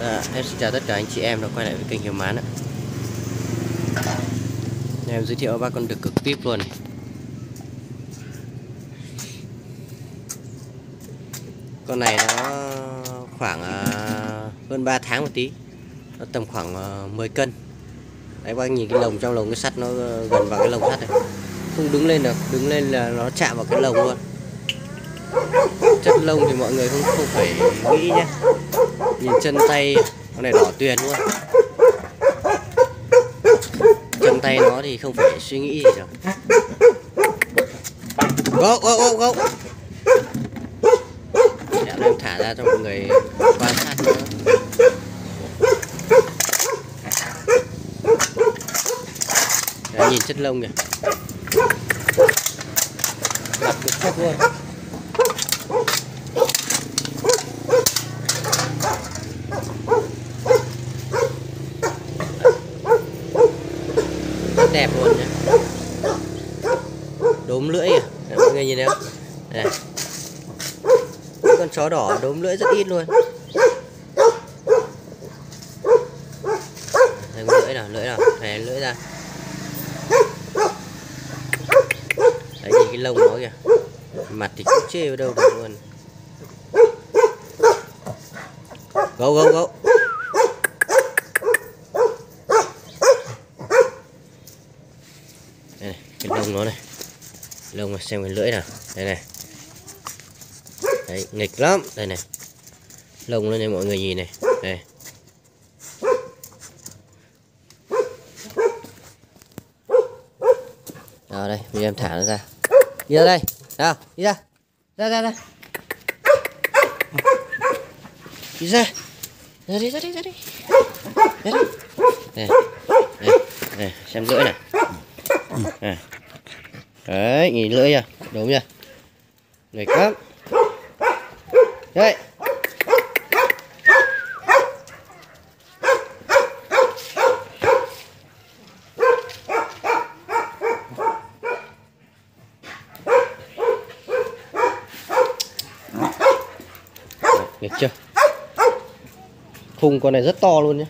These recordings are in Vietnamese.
À, em xin chào tất cả anh chị em đã quay lại với kênh Hiếu Mán ạ. Em giới thiệu ba con đực cực tiếp luôn này. Con này nó khoảng à, hơn 3 tháng một tí. Nó tầm khoảng à, 10 cân. Đấy bác nhìn cái lồng trong lồng cái sắt nó ờ, gần vào cái lồng sắt này. Không đứng lên được, đứng lên là nó chạm vào cái lồng luôn chất lông thì mọi người không không phải nghĩ nhé nhìn chân tay con này đỏ tuyền luôn. Chân tay nó thì không phải suy nghĩ gì đâu. Go go go go Để em thả ra cho mọi người quan sát nữa Đấy, dạ, nhìn chất lông kìa. Mặt cực chất luôn đẹp luôn nhé đốm lưỡi à? Đấy, mọi người nhìn thấy không đây này. Con chó đỏ đốm lưỡi rất ít luôn. Đây con lưỡi nào lưỡi nào. Này lưỡi ra. Đấy nhìn cái lông nó kìa. Mặt thì cũng chê vào đâu được luôn. Gấu gấu gấu. Đây này, cái lông nó này. Lông mà xem cái lưỡi nào. Đây này. Đấy nghịch lắm. Đây này. Lông lên đây mọi người nhìn này. Đây. Đó đây bây giờ em thả nó ra. Đi ra đây. Nào đi ra. Ra ra ra. Đi ra. Ra đi ra đi ra đi. Ra đi. Đây đây đây. Xem lưỡi này à. đấy, nghỉ lưỡi nha, đúng nha. Đẹp lắm đấy. Đẹp chưa? Khung con này rất to luôn nhé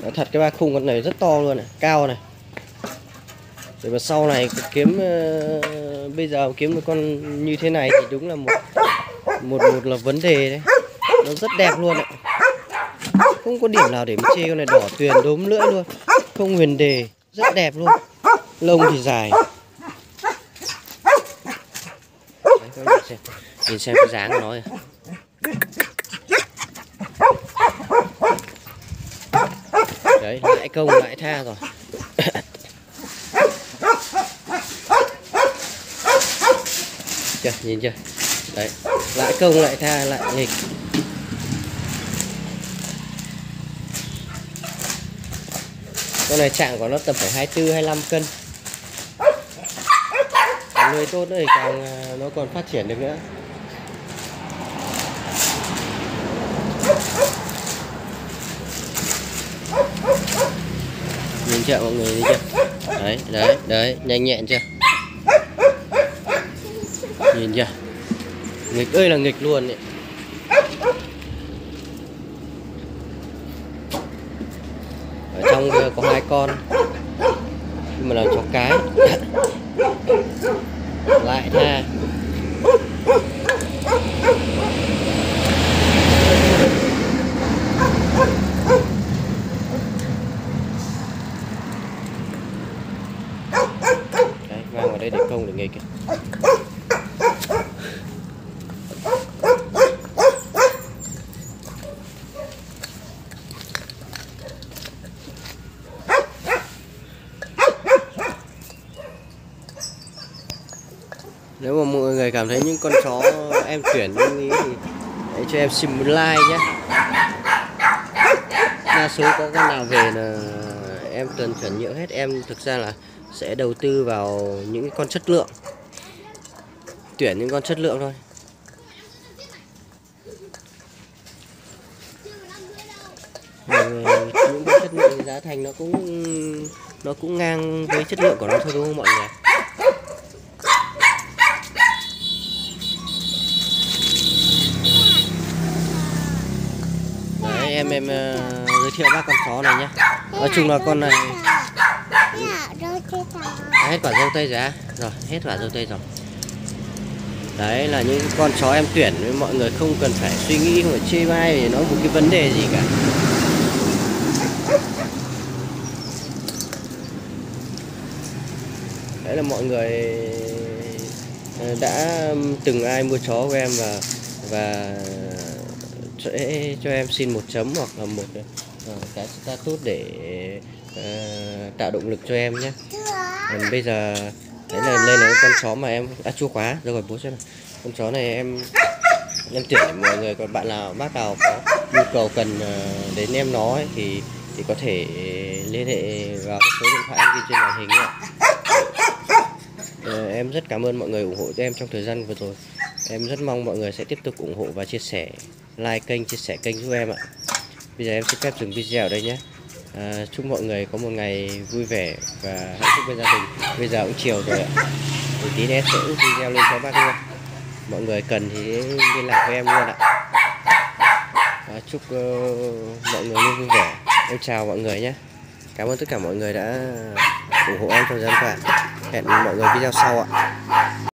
Nói thật cái ba khung con này rất to luôn này, cao này để mà sau này kiếm uh, bây giờ kiếm một con như thế này thì đúng là một một một là vấn đề đấy. Nó rất đẹp luôn ạ. Không có điểm nào để mà chê con này đỏ tuyền đốm lưỡi luôn. Không huyền đề rất đẹp luôn. Lông thì dài. Đấy, các bạn xem. Nhìn xem cái dáng của nó kìa. đấy lại công lại tha rồi. chưa? Nhìn chưa? Đấy. Lại công lại tha, lại nghịch. Con này trạng của nó tầm phải 24 25 cân. Càng nuôi tốt nữa thì càng à, nó còn phát triển được nữa. Nhìn chưa, mọi người thấy chưa? Đấy đấy đấy, nhanh nhẹn chưa? Nhìn chưa? Nghịch ơi là nghịch luôn ấy. ở trong kia có hai con. Nhưng mà là chó cái. Lại tha đấy mang vào đây để công để nghịch kìa nếu mà mọi người cảm thấy những con chó em tuyển như ý thì hãy cho em xin một like nhé. Đa số có con nào về là em cần chuẩn nhựa hết, em thực ra là sẽ đầu tư vào những con chất lượng. Tuyển những con chất lượng thôi. Những cái chất lượng giá thành nó cũng nó cũng ngang với chất lượng của nó thôi, đúng không mọi người? Em em uh, giới thiệu bác con chó này nhé. Nói chung là con này à, hết quả dâu tây rồi á. Rồi hết quả dâu tây rồi. Đấy là những con chó em tuyển với mọi người không cần phải suy nghĩ không phải chê bai để nói một cái vấn đề gì cả. Đấy là mọi người ờ, đã từng ai mua chó của em và và sẽ cho em xin một chấm hoặc là một ờ, cái status để uh, tạo động lực cho em nhé. Còn bây giờ đấy là đây là con chó mà em đã chua quá rồi bố xem nào. Con chó này em em tuyển để mọi người còn bạn nào bác nào có nhu cầu cần uh, đến em nó ấy, thì thì có thể liên hệ vào số điện thoại em ghi trên màn hình ạ. Ờ, em rất cảm ơn mọi người ủng hộ cho em trong thời gian vừa rồi. Em rất mong mọi người sẽ tiếp tục ủng hộ và chia sẻ like kênh chia sẻ kênh giúp em ạ. Bây giờ em xin phép dừng video ở đây nhé. À, chúc mọi người có một ngày vui vẻ và hạnh phúc bên gia đình. Bây giờ cũng chiều rồi ạ. Một tí nữa em sẽ úp video lên cho bác luôn mọi người cần thì liên lạc với em luôn ạ. À, chúc uh, mọi người luôn vui vẻ. Em chào mọi người nhé. Cảm ơn tất cả mọi người đã ủng hộ em trong gian qua hẹn mọi người video sau ạ.